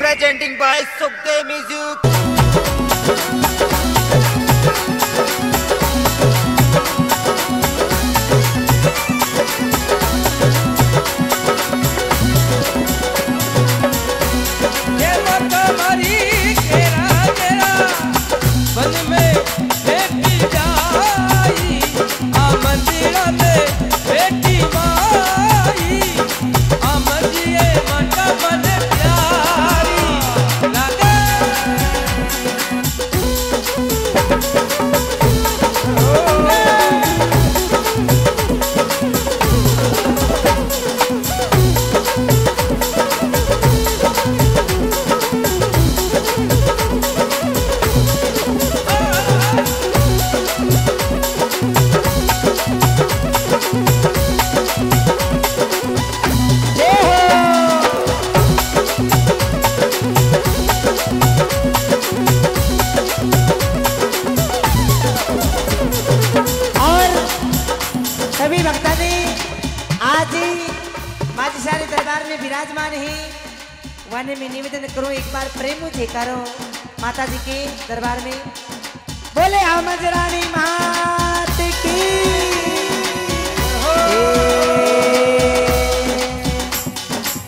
presenting by Sukhdev Music. बार प्रेम जयकारो माता जी के दरबार में। बोले हमज रानी मात की।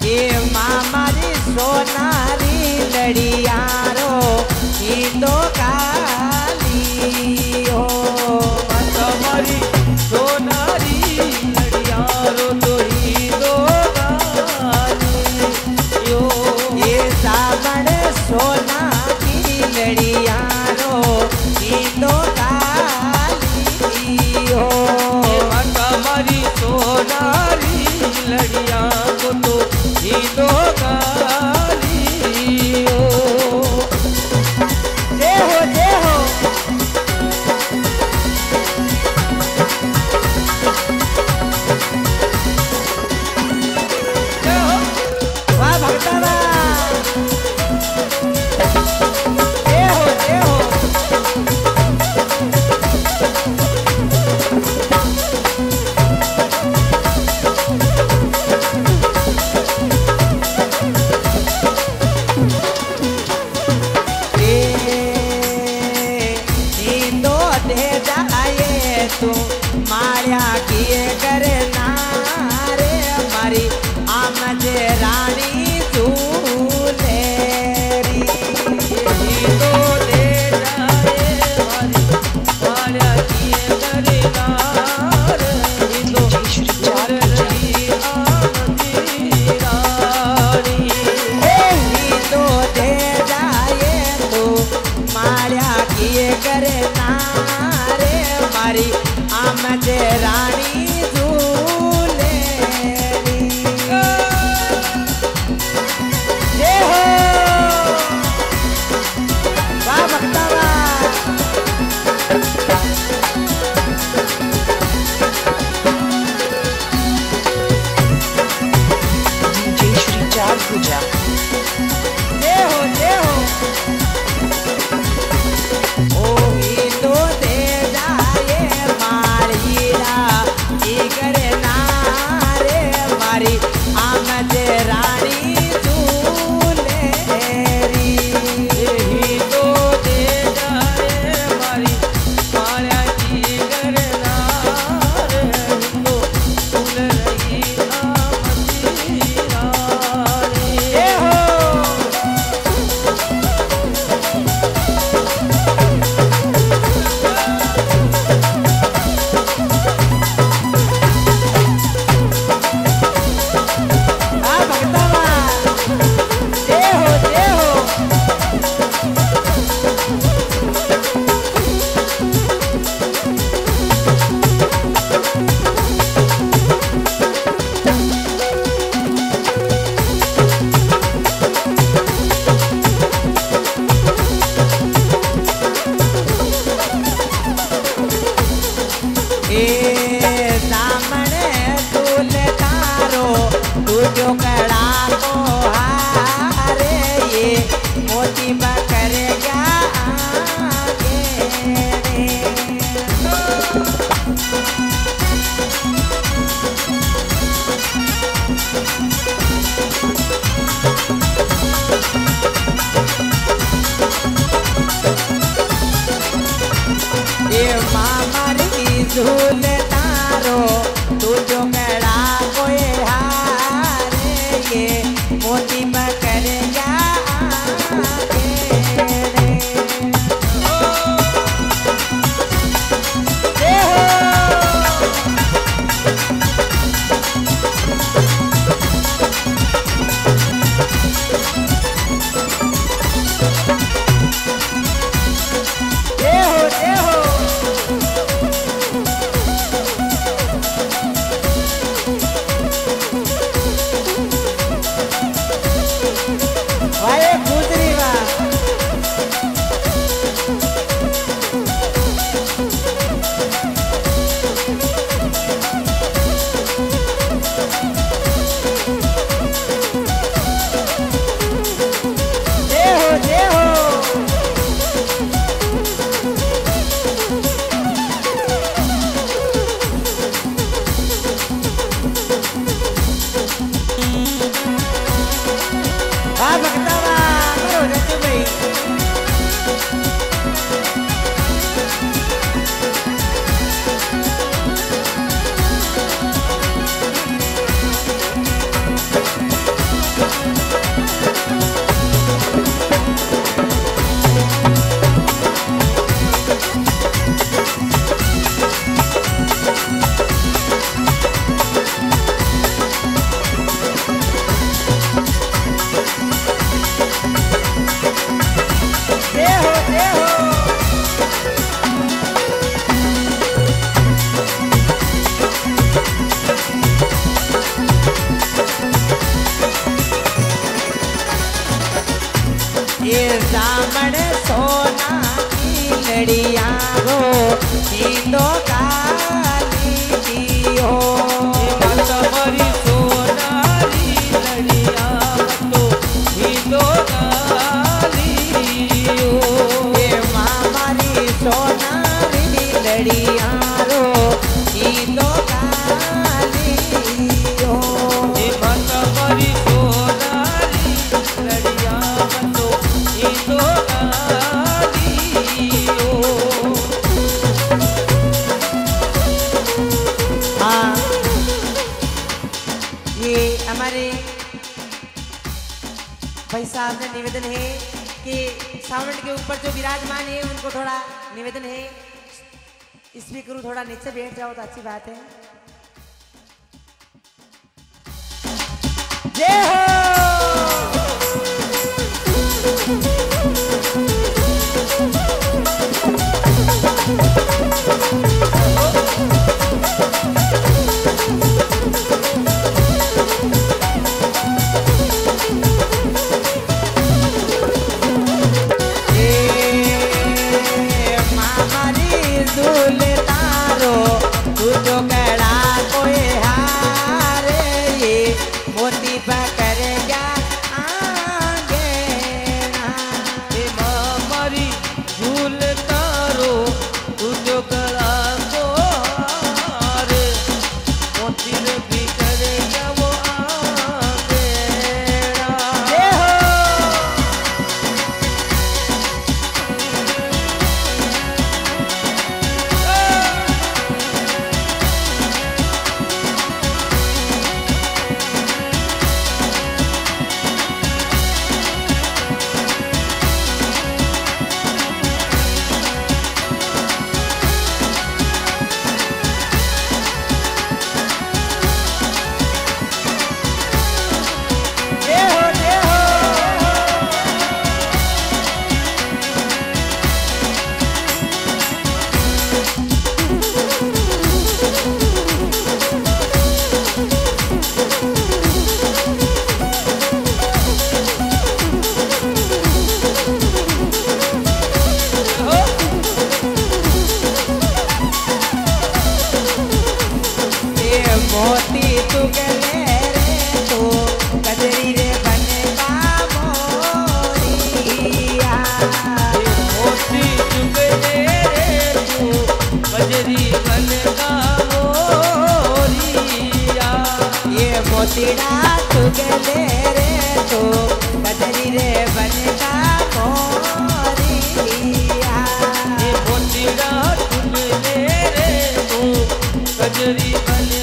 ये मामा सोनारी लड़िया। तो तू माया किए करे। रे मामा री झूले queríamos y tocar. भाई साहब ने निवेदन है कि साउंड के ऊपर जो विराजमान है, उनको थोड़ा निवेदन है। स्पीकर थोड़ा नीचे बैठ जाओ तो अच्छी बात है। जय हो! Would be back. बजरी बन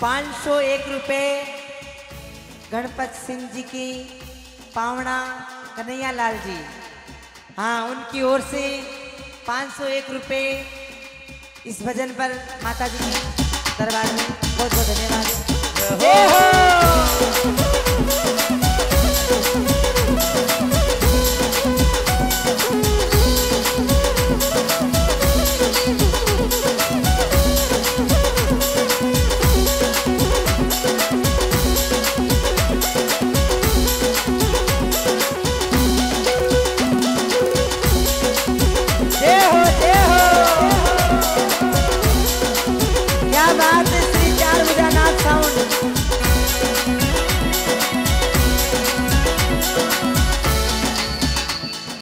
पाँच सौ एक रुपये गणपत सिंह जी की, पावना कन्हैया लाल जी। हाँ उनकी ओर से पाँच सौ एक रुपये इस भजन पर माता जी के दरबार में बहुत बहुत धन्यवाद